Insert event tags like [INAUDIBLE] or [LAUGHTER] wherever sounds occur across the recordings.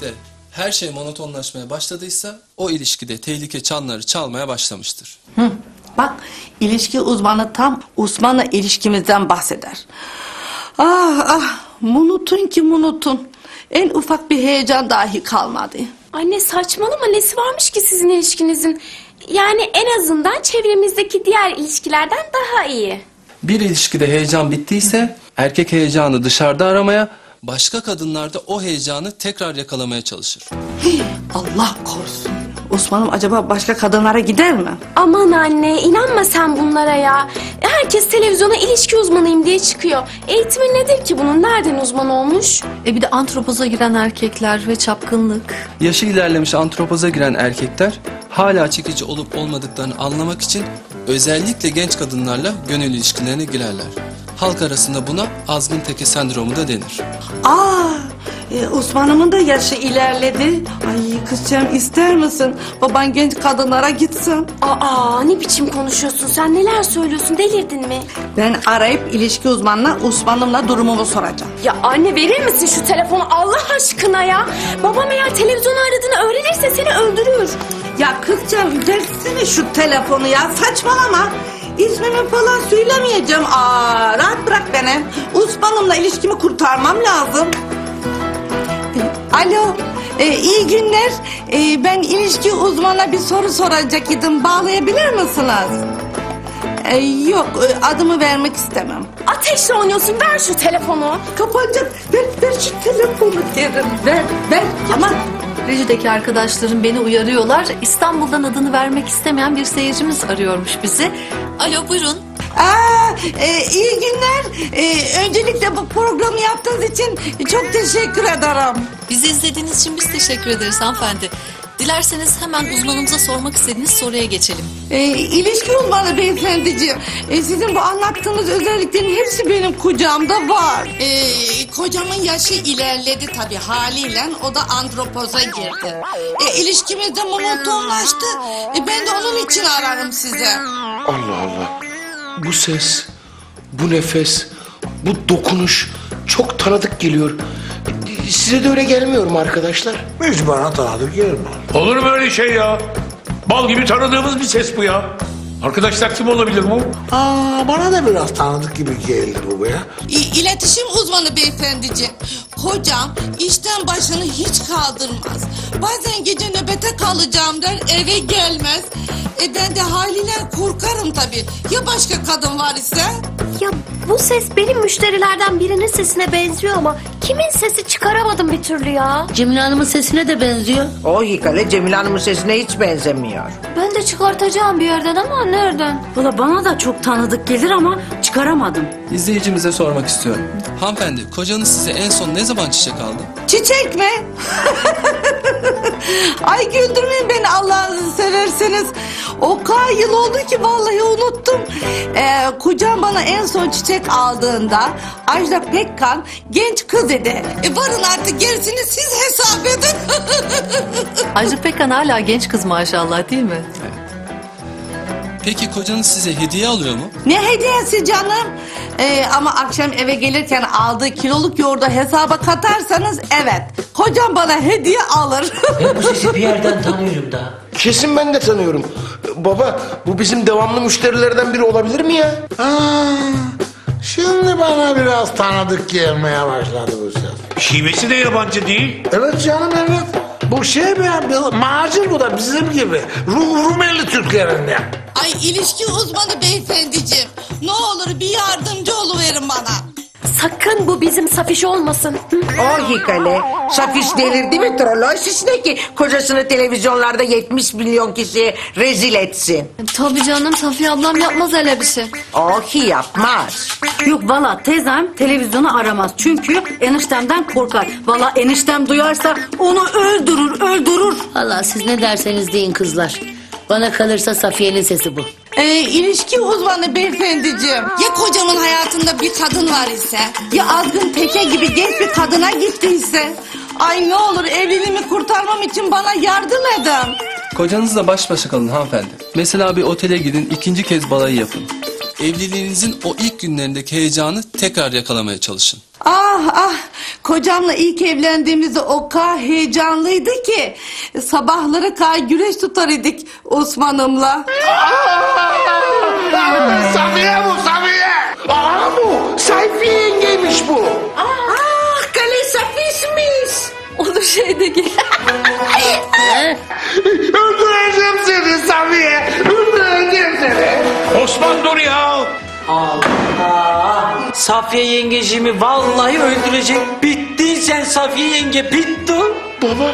birlikte her şey monotonlaşmaya başladıysa o ilişkide tehlike çanları çalmaya başlamıştır. Hı. Bak ilişki uzmanı tam Osman'la ilişkimizden bahseder. Ah ah unutun ki unutun. En ufak bir heyecan dahi kalmadı. Anne saçmalama nesi varmış ki sizin ilişkinizin? Yani en azından çevremizdeki diğer ilişkilerden daha iyi. Bir ilişkide heyecan bittiyse erkek heyecanı dışarıda aramaya, başka kadınlarda o heyecanı tekrar yakalamaya çalışır. Allah korusun. Osman'ım acaba başka kadınlara gider mi? Aman anne inanma sen bunlara ya. Herkes televizyona ilişki uzmanıyım diye çıkıyor. Eğitimi nedir ki bunun? Nereden uzman olmuş? E bir de antropoza giren erkekler ve çapkınlık. Yaşı ilerlemiş antropoza giren erkekler hala çekici olup olmadıklarını anlamak için özellikle genç kadınlarla gönül ilişkilerine girerler. Halk arasında buna azgın teke sendromu da denir. Aa, e, Osman'ımın da yaşı ilerledi. Ay kızcağım ister misin? Baban genç kadınlara gitsin. Aa ne biçim konuşuyorsun sen neler söylüyorsun delirdin mi? Ben arayıp ilişki uzmanına Osman'ımla durumumu soracağım. Ya anne verir misin şu telefonu Allah aşkına ya? Babam eğer televizyonu aradığını öğrenirse seni öldürür. Ya kızcağım versene şu telefonu ya saçmalama. İsmimi falan söylemeyeceğim. Aa, rahat bırak beni. Osman'ımla ilişkimi kurtarmam lazım. E, Alo, e, iyi günler. E, ben ilişki uzmanına bir soru soracak idim. Bağlayabilir misiniz? E, yok, e, adımı vermek istemem. Ateşle oynuyorsun ver şu telefonu. Kapanacak. Ver, ver şu telefonu derim. Ver, ver. Aman. Rejideki arkadaşlarım beni uyarıyorlar. İstanbul'dan adını vermek istemeyen bir seyircimiz arıyormuş bizi. Alo buyurun. Aa, e, iyi günler. E, öncelikle bu programı yaptığınız için çok teşekkür ederim. Bizi izlediğiniz için biz teşekkür ederiz hanımefendi. Dilerseniz hemen uzmanımıza sormak istediğiniz soruya geçelim. E, ilişki uzmanı beyefendiciğim. E, sizin bu anlattığınız özelliklerin hepsi benim kucağımda var. E, kocamın yaşı ilerledi tabii haliyle. O da andropoza girdi. E, ilişkimiz de monotonlaştı. E, ben de onun için ararım sizi. Allah Allah. Bu ses, bu nefes, bu dokunuş çok tanıdık geliyor. Size de öyle gelmiyor mu arkadaşlar? Bana tanıdık gelmedi. Olur mu öyle şey ya? Bal gibi tanıdığımız bir ses bu ya. Arkadaşlar kim olabilir bu? Aa, bana da biraz tanıdık gibi geldi bu be. İ- İletişim uzmanı beyefendiciğim. Kocam işten başını hiç kaldırmaz. Bazen gece nöbete kalacağım der eve gelmez. E ben de haliyle korkarım tabii. Ya başka kadın var ise? Ya bu ses benim müşterilerden birinin sesine benziyor ama kimin sesi çıkaramadım bir türlü ya. Cemile Hanım'ın sesine de benziyor. O hikale Cemile Hanım'ın sesine hiç benzemiyor. Ben de çıkartacağım bir yerden ama nereden? Valla bana da çok tanıdık gelir ama çıkaramadım. İzleyicimize sormak istiyorum. Hanımefendi, kocanız size en son ne zaman çiçek aldı? Çiçek mi? [LAUGHS] Ay güldürmeyin beni Allah'ınızı severseniz. O kadar yıl oldu ki vallahi unuttum. Ee, kocam bana en son çiçek aldığında Ajda Pekkan genç kız dedi. E varın artık gerisini siz hesap edin. [LAUGHS] Ayrıca Pekkan hala genç kız maşallah değil mi? Peki kocanız size hediye alıyor mu? ne hediyesi canım? Ee, ama akşam eve gelirken aldığı kiloluk yoğurdu hesaba katarsanız evet. Kocam bana hediye alır. Ben bu sesi bir yerden tanıyorum da. Kesin ben de tanıyorum. Baba bu bizim devamlı müşterilerden biri olabilir mi ya? Aa, şimdi bana biraz tanıdık gelmeye başladı bu ses. Şivesi de yabancı değil. Evet canım evet. Bu şey be, bir macir bu da bizim gibi. Rum, Rumeli Türklerinden. Ay ilişki uzmanı beyefendiciğim. Ne olur bir yardımcı oluverin bana. Sakın bu bizim Safiş olmasın. Hı? O hikale. Safiş delirdi mi trolloj sesine ki kocasını televizyonlarda 70 milyon kişiye rezil etsin. Tabii canım Safiye ablam yapmaz öyle bir şey. O ki yapmaz. Yok valla teyzem televizyonu aramaz. Çünkü eniştemden korkar. Valla eniştem duyarsa onu öldürür öldürür. Valla siz ne derseniz deyin kızlar. Bana kalırsa Safiye'nin sesi bu. Ee, ilişki uzmanı beyefendiciğim. Ya kocamın hayatında bir kadın var ise? Ya azgın teke gibi genç bir kadına gittiyse? Ay ne olur evliliğimi kurtarmam için bana yardım edin. Kocanızla baş başa kalın hanımefendi. Mesela bir otele gidin, ikinci kez balayı yapın. Evliliğinizin o ilk günlerindeki heyecanı tekrar yakalamaya çalışın. Ah ah kocamla ilk evlendiğimizde o kadar heyecanlıydı ki sabahları kay güreş tutar idik Osman'ımla. Safiye Osman dur ya. Safiye yengecimi vallahi öldürecek. Bittin sen Safiye yenge bittin. Baba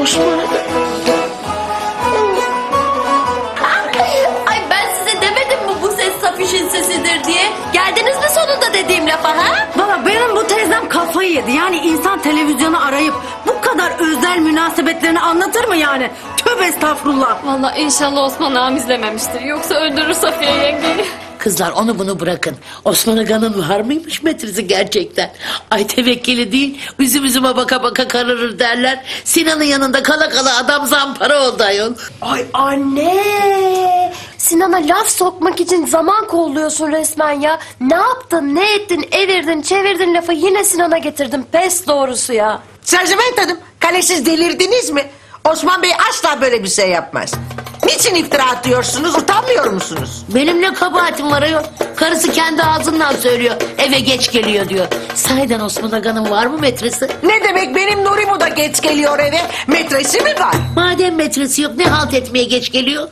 Osman'a Ay ben size demedim mi bu ses Safiş'in sesidir diye? Geldiniz mi sonunda dediğim lafa ha? Valla benim bu teyzem kafayı yedi. Yani insan televizyonu arayıp bu kadar özel münasebetlerini anlatır mı yani? Tövbe estağfurullah. Valla inşallah Osman ağam izlememiştir. Yoksa öldürür Safiye yengeyi. Kızlar onu bunu bırakın. Osman Aga'nın var mıymış metresi gerçekten? Ay tevekkili değil. Üzüm üzüme baka baka kararır derler. Sinan'ın yanında kala kala adam zampara oldu ayol. Ay anne. Sinan'a laf sokmak için zaman kolluyorsun resmen ya. Ne yaptın, ne ettin, evirdin, çevirdin lafı yine Sinan'a getirdin. Pes doğrusu ya. Sercement Hanım kale siz delirdiniz mi? Osman Bey asla böyle bir şey yapmaz. Niçin iftira atıyorsunuz? Utanmıyor musunuz? Benim ne kabahatim var ayol? Karısı kendi ağzından söylüyor. Eve geç geliyor diyor. Sahiden Osman Aga'nın var mı metresi? Ne demek benim Nurimu da geç geliyor eve? Metresi mi var? Madem metresi yok ne halt etmeye geç geliyor?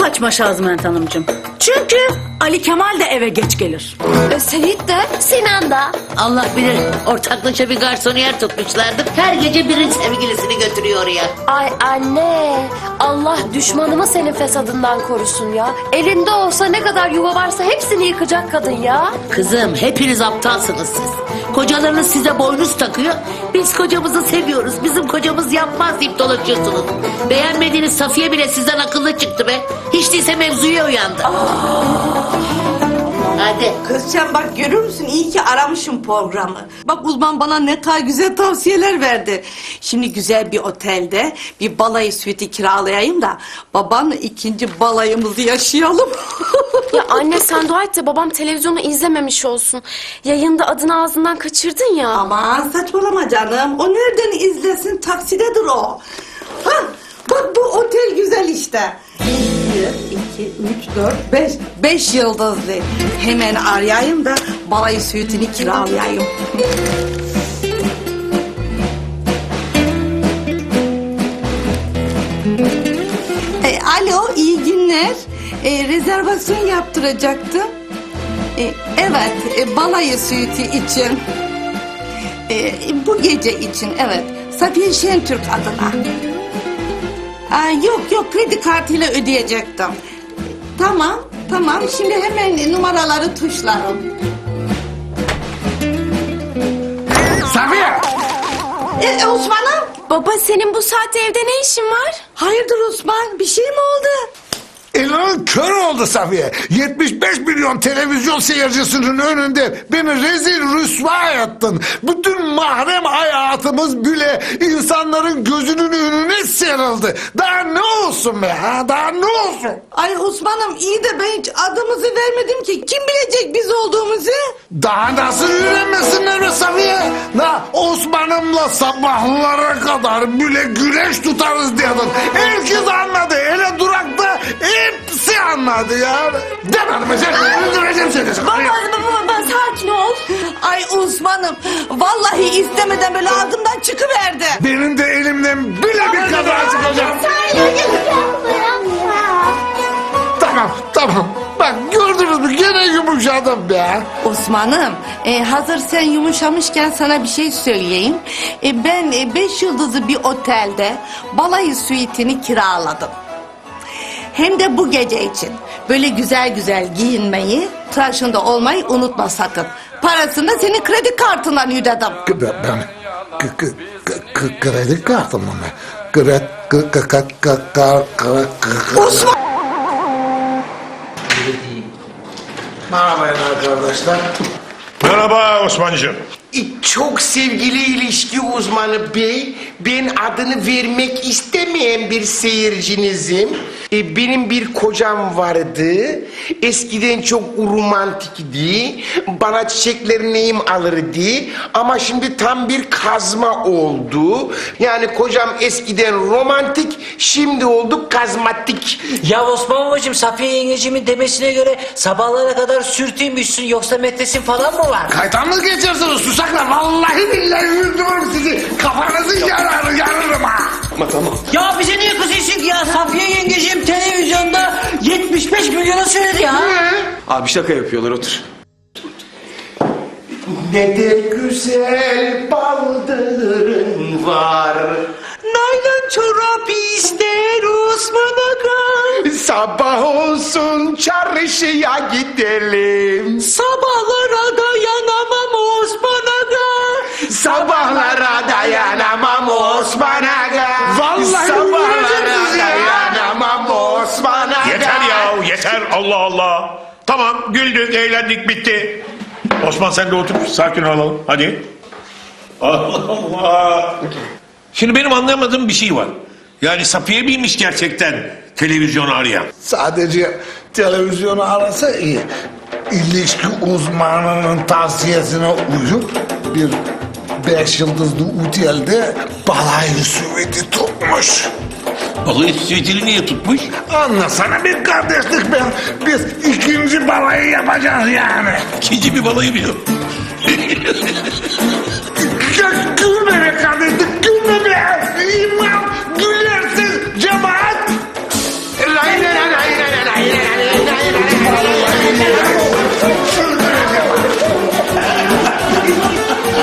Saçma Şazment Hanımcığım. Çünkü Ali Kemal de eve geç gelir. E, Seyit de, Sinan da. Allah bilir ortaklaşa bir garsoniyer tutmuşlardır. Her gece birinin sevgilisini götürüyor oraya. Ay anne, Allah düşmanımı senin fesadından korusun ya. Elinde olsa ne kadar yuva varsa hepsini yıkacak kadın ya. Kızım hepiniz aptalsınız siz. Kocalarınız size boynuz takıyor. Biz kocamızı seviyoruz. Bizim kocamız yapmaz deyip dolaşıyorsunuz. Beğenmediğiniz Safiye bile sizden akıllı çıktı be. Hiç değilse mevzuya uyandı. Hadi. Kızcan bak görüyor musun? İyi ki aramışım programı. Bak uzman bana ne kadar güzel tavsiyeler verdi. Şimdi güzel bir otelde bir balayı suiti kiralayayım da babanla ikinci balayımızı yaşayalım. [LAUGHS] Ya anne sen dua et de babam televizyonu izlememiş olsun. Yayında adını ağzından kaçırdın ya. Aman saçmalama canım. O nereden izlesin? Taksidedir o. Ha, bak bu otel güzel işte. Bir, iki, üç, dört, beş. Beş yıldızlı. Hemen arayayım da balayı suitini kiralayayım. [LAUGHS] E, alo, iyi günler. E, rezervasyon yaptıracaktım. E, evet, e, balayı suiti için. E, bu gece için, evet. Safiye Şentürk adına. Aa, yok yok, kredi kartıyla ödeyecektim. Tamam, tamam. Şimdi hemen numaraları tuşlarım. Safiye. E, Osman'ım. Baba senin bu saatte evde ne işin var? Hayırdır Osman? Bir şey mi oldu? Elin kör oldu Safiye. 75 milyon televizyon seyircisinin önünde beni rezil rüsva ettin. Bütün mahrem hayatımız bile insanların gözünün önüne serildi. Daha ne olsun be ha? Daha ne olsun? Ay Osman'ım iyi de ben hiç adımızı vermedim ki. Kim bilecek biz olduğumuzu? Daha nasıl öğrenmesinler be Safiye? Na Osman'ımla sabahlara kadar bile güneş tutarız diyordun. Herkes anladı. Hele durakta hepsi anladı ya. Demedim mi sen? Öldüreceğim seni. Baba, baba, baba sakin ol. Ay Osman'ım vallahi istemeden böyle ağzımdan çıkıverdi. Benim de elimden bile bir kaza çıkacak. Tamam tamam. Bak gördünüz mü gene yumuşadım be. Osman'ım e, hazır sen yumuşamışken sana bir şey söyleyeyim. E, ben e, beş yıldızlı bir otelde balayı suitini kiraladım. Hem de bu gece için. Böyle güzel güzel giyinmeyi, tıraşında olmayı unutma sakın. Parasını da senin kredi kartından ödedim. Ben, ben kredi kartımı mı? Kredi Osman! Merhaba arkadaşlar. Merhaba Osman'cığım. Çok sevgili ilişki uzmanı bey, ben adını vermek istemeyen bir seyircinizim. E, benim bir kocam vardı. Eskiden çok romantikti. Bana çiçekleri neyim alırdı. Ama şimdi tam bir kazma oldu. Yani kocam eskiden romantik, şimdi oldu kazmatik. Ya Osman babacığım Safiye yengecimin demesine göre sabahlara kadar sürtüymüşsün yoksa metresin falan mı var? Kaytan mı geçiyorsunuz susaklar? Vallahi billahi öldürürüm sizi. Kafanızı yarar, ha. Ama tamam. Ya bize niye kızıyorsun ki ya? Safiye yengeciğim televizyonda 75 milyona söyledi ya. Abi şaka yapıyorlar otur. Ne de güzel baldırın var. Naylon çorap ister Osman Aga. Sabah olsun çarşıya gidelim. Sabahlara dayanamam Osman Aga. Sabahlara dayanamam Osman. Vallahi Sabahlara dayanamam Osman Aga. Yeter ya yeter Allah Allah. Tamam güldük eğlendik bitti. Osman sen de otur sakin olalım hadi. Allah Allah. Şimdi benim anlayamadığım bir şey var. Yani Safiye miymiş gerçekten televizyonu arayan? Sadece televizyonu arasa iyi. İlişki uzmanının tavsiyesine uyup bir beş yıldızlı otelde balayı süveti tutmuş. Balığı sütini niye tutmuş? Anlasana bir kardeşlik ben. Biz ikinci balayı yapacağız yani. İkinci bir balayı biliyor. [LAUGHS]